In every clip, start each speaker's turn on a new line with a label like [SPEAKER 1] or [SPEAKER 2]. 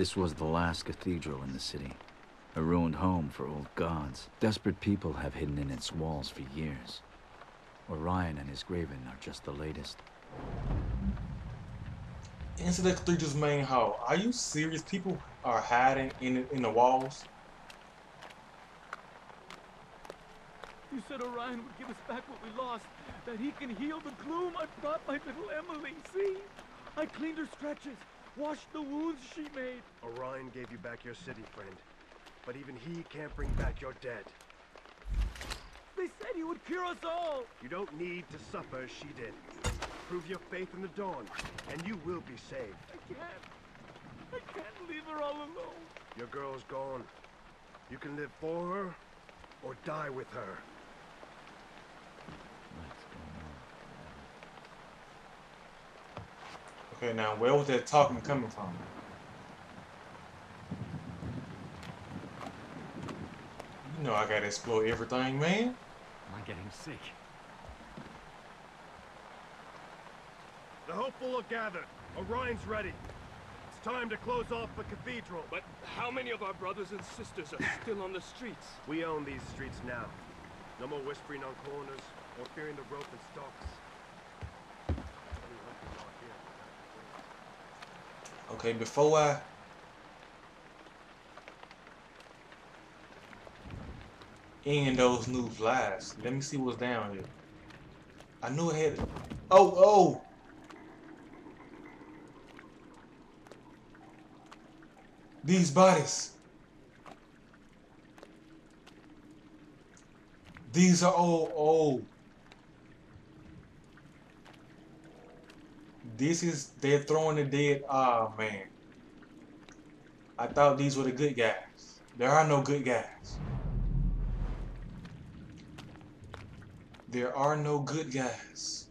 [SPEAKER 1] This was the last cathedral in the city. A ruined home for old gods. Desperate people have hidden in its walls for years. Orion and his Graven are just the latest.
[SPEAKER 2] Into the cathedral's main hall. Are you serious? People are hiding in in the walls.
[SPEAKER 3] You said Orion would give us back what we lost, that he can heal the gloom. I brought my little Emily, see? I cleaned her stretches, washed the wounds she made.
[SPEAKER 4] Orion gave you back your city, friend. But even he can't bring back your dead.
[SPEAKER 3] They said he would cure us all.
[SPEAKER 4] You don't need to suffer as she did. Prove your faith in the dawn, and you will be saved.
[SPEAKER 3] I can't. I can't leave her all alone.
[SPEAKER 4] Your girl's gone. You can live for her, or die with her.
[SPEAKER 2] Okay, now where was that talking coming from? You know I gotta explore everything, man.
[SPEAKER 3] Am I'm getting sick.
[SPEAKER 4] The hopeful are gathered. Orion's ready. It's time to close off the cathedral.
[SPEAKER 3] But how many of our brothers and sisters are still on the streets?
[SPEAKER 4] We own these streets now. No more whispering on corners, or fearing the rope and stalks.
[SPEAKER 2] Okay, before uh, I end those new lives, let me see what's down here. I knew it had. Oh, oh! These bodies. These are all old. This is they're throwing the dead. Oh man. I thought these were the good guys. There are no good guys. There are no good guys.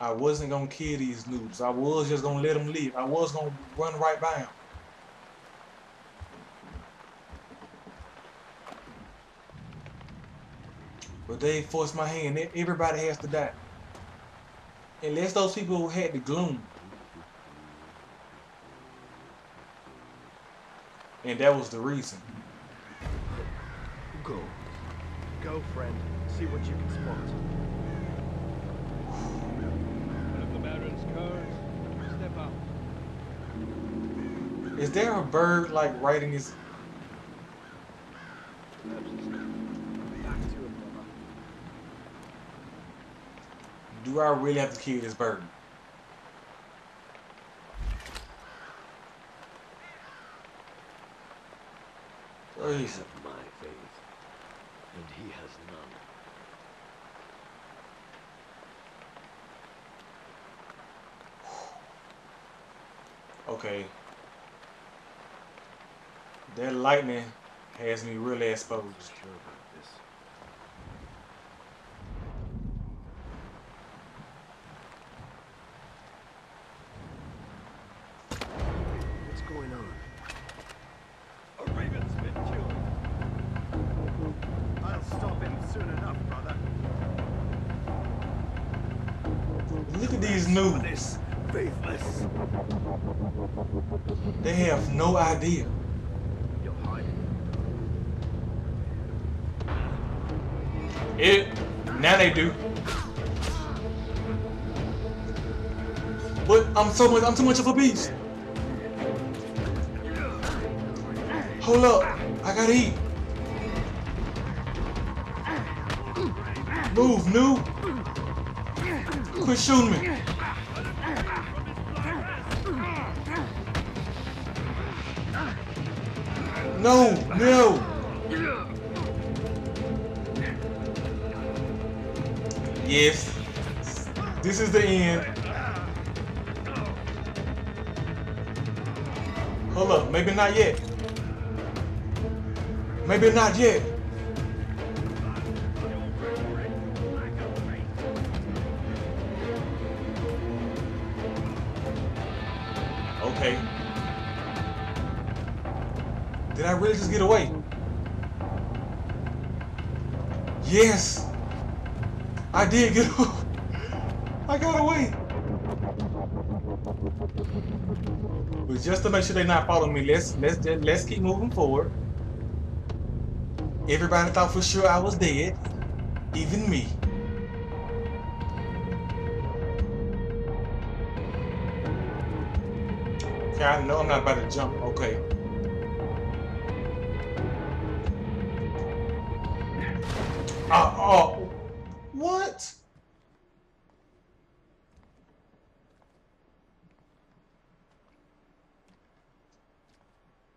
[SPEAKER 2] I wasn't gonna kill these noobs. I was just gonna let them live. I was gonna run right by them. But they forced my hand. Everybody has to die. Unless those people who had the gloom. And that was the reason.
[SPEAKER 4] Go. Go, friend. See what you can spot.
[SPEAKER 3] One of the Baron's cars. Step out.
[SPEAKER 2] Is there a bird like right in his
[SPEAKER 4] Back to it, brother.
[SPEAKER 2] Do I really have to kill this bird?
[SPEAKER 5] I
[SPEAKER 2] Please.
[SPEAKER 5] have my faith, and he has none.
[SPEAKER 2] Okay. That lightning has me really exposed. Look at these noobs.
[SPEAKER 5] This faithless.
[SPEAKER 2] They have no idea.
[SPEAKER 4] You're hiding.
[SPEAKER 2] It now they do. But I'm so much I'm too much of a beast. Hold up. I gotta eat. Move, noob. Quit shooting me. No, no. Yes. This is the end. Hold up, maybe not yet. Maybe not yet. Okay. Did I really just get away? Yes. I did get away. I got away. But just to make sure they're not following me, let's let's let's keep moving forward. Everybody thought for sure I was dead, even me. Okay, I know I'm not about to jump. Okay. Oh, what?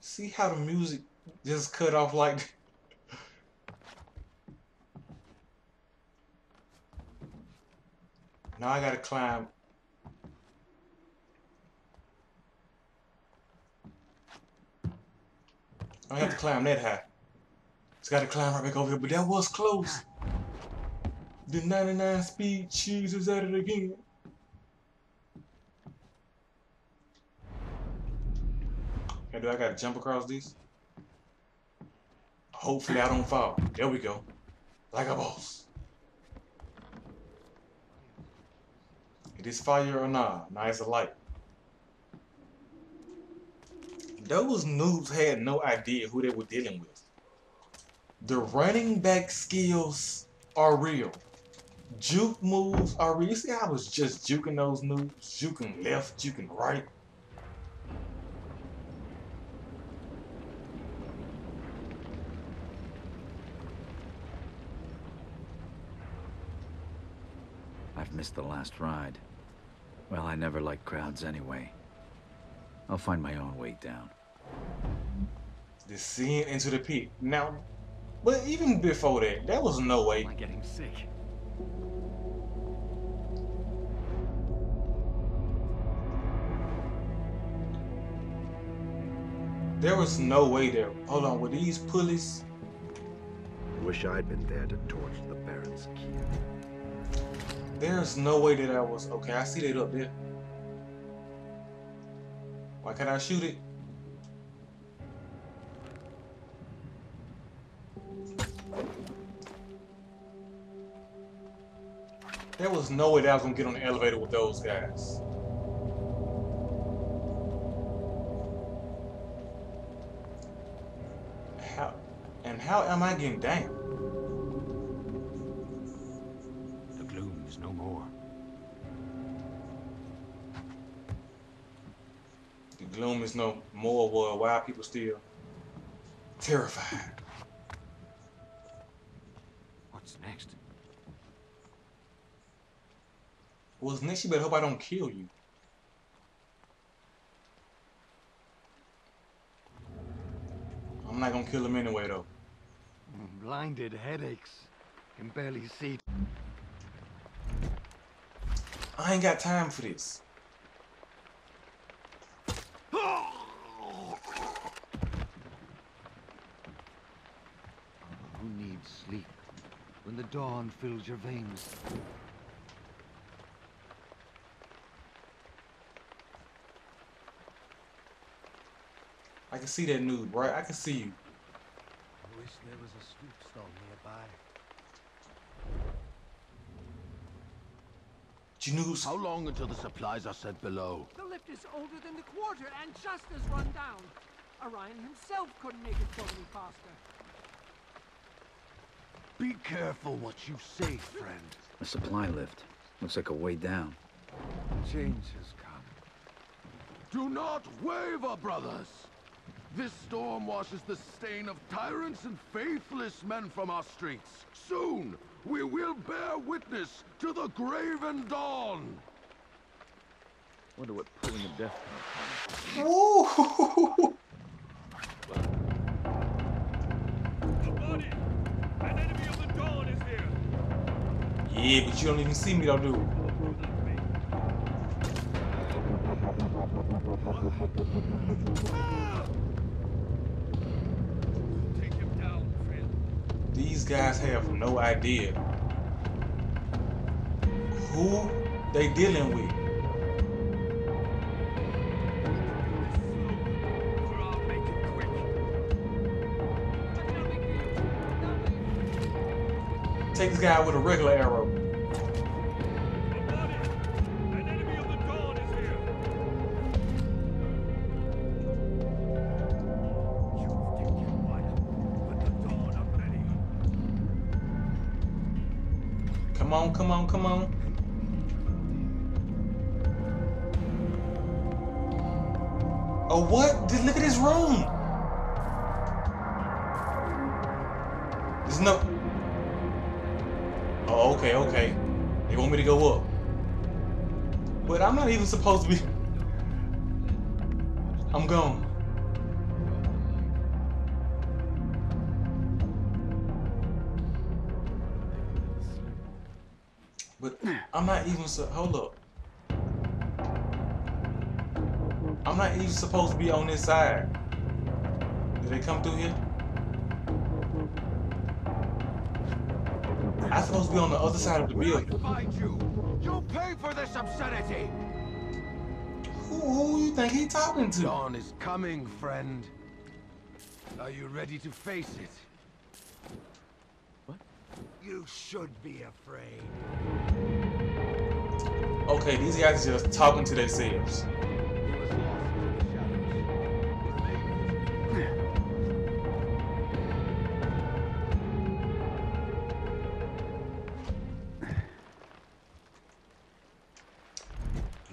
[SPEAKER 2] See how the music just cut off like Now I gotta climb. I have to climb that high. It's gotta climb right back over here, but that was close. The 99 speed cheese is at it again. Okay, do I gotta jump across these? Hopefully I don't fall. There we go. Like a boss. It is fire or not? Nah, it's a light. Those noobs had no idea who they were dealing with. The running back skills are real. Juke moves oh, are real. You see, I was just juking those noobs, juking left, juking right.
[SPEAKER 1] I've missed the last ride. Well, I never liked crowds anyway. I'll find my own way down.
[SPEAKER 2] Descend into the pit. Now, but even before that, there was no way.
[SPEAKER 5] Am I getting sick?
[SPEAKER 2] There was no way there. Hold on, were these pulleys?
[SPEAKER 6] Wish I'd been there to torch the Baron's key.
[SPEAKER 2] There's no way that I was. Okay, I see that up there. Why can't I shoot it? There was no way that I was gonna get on the elevator with those guys. How and how am I getting down?
[SPEAKER 5] The gloom is no more.
[SPEAKER 2] The gloom is no more. Well, why are people still terrified?
[SPEAKER 5] What's next?
[SPEAKER 2] Well, next you better hope I don't kill you. I'm not gonna kill him anyway, though.
[SPEAKER 5] Blinded headaches. Can barely see.
[SPEAKER 2] I ain't got time for this.
[SPEAKER 5] Who needs sleep when the dawn fills your veins?
[SPEAKER 2] I can see that noob, right? I can see you.
[SPEAKER 5] I wish there was a scoop stone nearby.
[SPEAKER 2] You noobs.
[SPEAKER 7] How long until the supplies are sent below?
[SPEAKER 8] The lift is older than the quarter and just as run down. Orion himself couldn't make it go any faster.
[SPEAKER 7] Be careful what you say, friend.
[SPEAKER 1] A supply lift. Looks like a way down.
[SPEAKER 5] Change has come.
[SPEAKER 7] Do not waver, brothers! This storm washes the stain of tyrants and faithless men from our streets. Soon, we will bear witness to the graven dawn!
[SPEAKER 5] Wonder what pulling a death
[SPEAKER 2] Ooh.
[SPEAKER 4] Buddy, an enemy of the dawn is here.
[SPEAKER 2] yeah, but you don't even see me, though, dude.
[SPEAKER 4] Take him down, friend.
[SPEAKER 2] These guys have no idea who they dealing with. Take this guy with a regular arrow. Come on, come on. Oh, what? Just look at this room. There's no. Oh, okay, okay. They want me to go up. But I'm not even supposed to be. I'm gone. But I'm not even so. Hold up. I'm not even supposed to be on this side. Did they come through here? I'm supposed to be on the other side of the building.
[SPEAKER 7] find you. You'll pay for this obscenity.
[SPEAKER 2] Who, who you think he talking to?
[SPEAKER 7] Dawn is coming, friend. Are you ready to face it?
[SPEAKER 1] What?
[SPEAKER 7] You should be afraid.
[SPEAKER 2] Okay, these guys are just talking to themselves.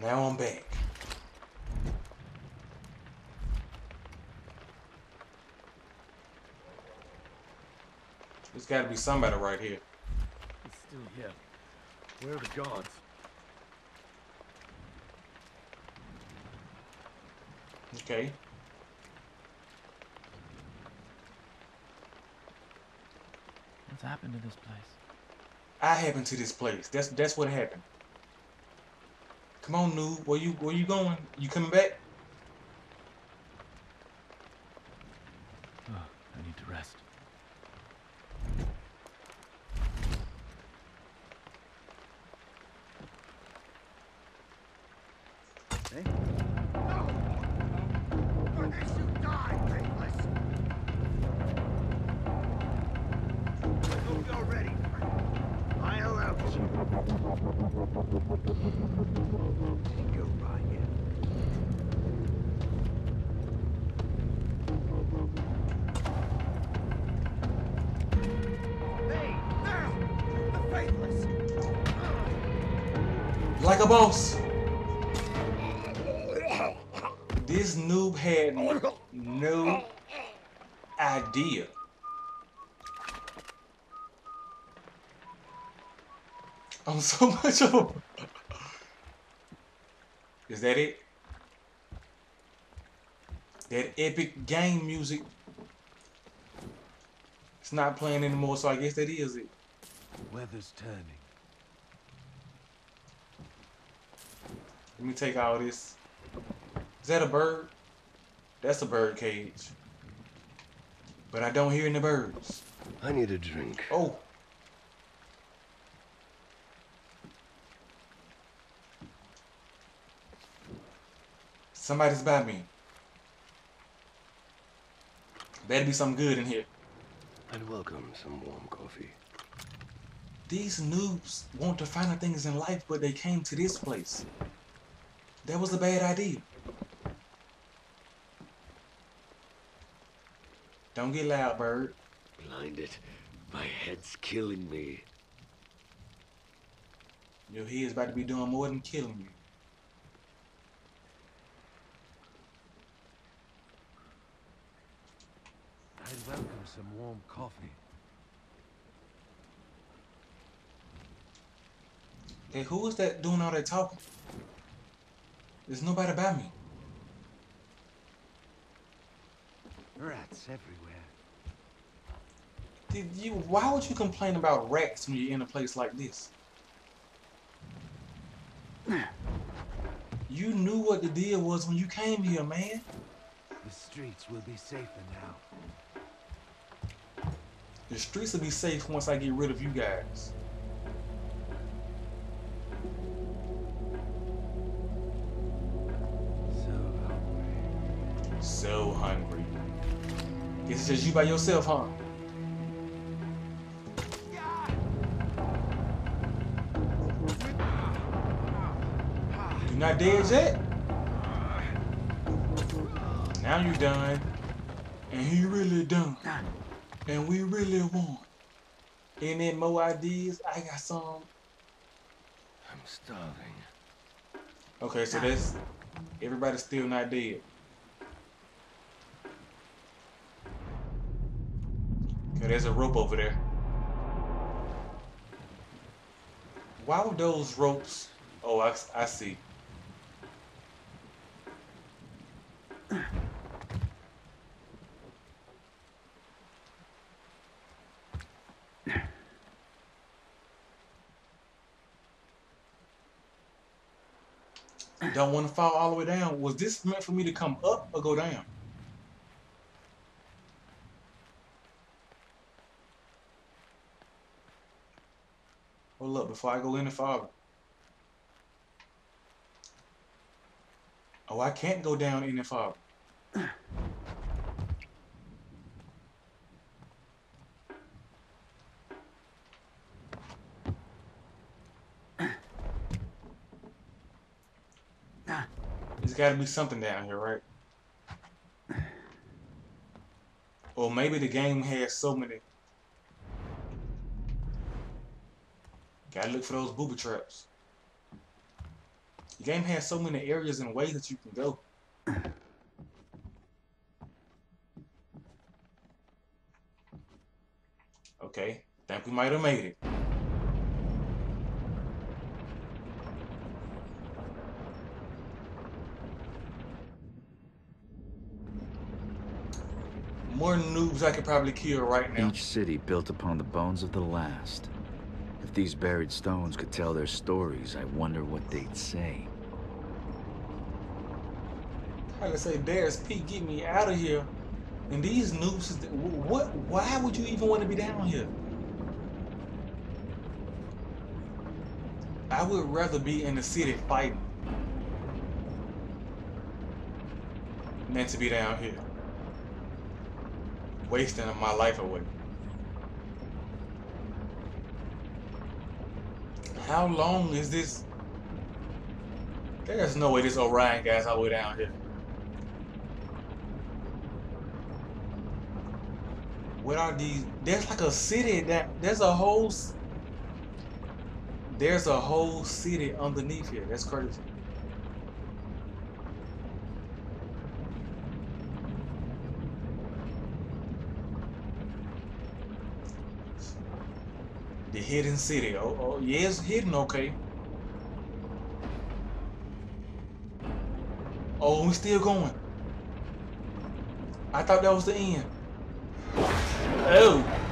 [SPEAKER 2] Now I'm back. There's got to be somebody right here.
[SPEAKER 3] He's still here. Where are the gods?
[SPEAKER 2] Okay.
[SPEAKER 1] What's happened to this place?
[SPEAKER 2] I happened to this place. That's that's what happened. Come on, noob. Where you where you going? You coming back?
[SPEAKER 1] Oh, I need to rest.
[SPEAKER 2] Like a boss. This noob had no idea. I'm so much of a. Is that it? That epic game music. It's not playing anymore, so I guess that is it.
[SPEAKER 7] The Weather's turning.
[SPEAKER 2] Let me take all this. Is that a bird? That's a bird cage. But I don't hear any birds.
[SPEAKER 6] I need a drink.
[SPEAKER 2] Oh. Somebody's by me. Better be something good in here.
[SPEAKER 6] And welcome some warm coffee.
[SPEAKER 2] These noobs want the finer things in life, but they came to this place. That was a bad idea. Don't get loud, bird.
[SPEAKER 5] Blinded. My head's killing me.
[SPEAKER 2] Your head's about to be doing more than killing you.
[SPEAKER 7] I'd welcome some warm coffee.
[SPEAKER 2] Hey, who is that doing all that talking? There's nobody by me.
[SPEAKER 7] Rats everywhere.
[SPEAKER 2] Did you? Why would you complain about rats when you're in a place like this? You knew what the deal was when you came here, man.
[SPEAKER 7] The streets will be safer now.
[SPEAKER 2] The streets will be safe once I get rid of you guys. It's just you by yourself, huh? You not dead yet? Now you done. And he really done. And we really won. Any more ideas? I got some.
[SPEAKER 5] I'm starving.
[SPEAKER 2] Okay, so that's everybody's still not dead. There's a rope over there. Why would those ropes? Oh, I, I see. Don't want to fall all the way down. Was this meant for me to come up or go down? Hold up before I go any farther. Oh, I can't go down any farther. There's got to be something down here, right? Or maybe the game has so many. Gotta look for those booby traps. The game has so many areas and ways that you can go. Okay, think we might have made it. More noobs I could probably kill right now.
[SPEAKER 1] Each city built upon the bones of the last. These buried stones could tell their stories, I wonder what they'd say.
[SPEAKER 2] I say, there's Pete, get me out of here. And these noobs, what? Why would you even want to be down here? I would rather be in the city fighting than to be down here, wasting my life away. How long is this? There's no way this Orion guy's all the way down here. What are these? There's like a city that there's a whole. There's a whole city underneath here. That's crazy. The hidden city. Oh, oh it's hidden. Okay. Oh, we still going. I thought that was the end. Oh.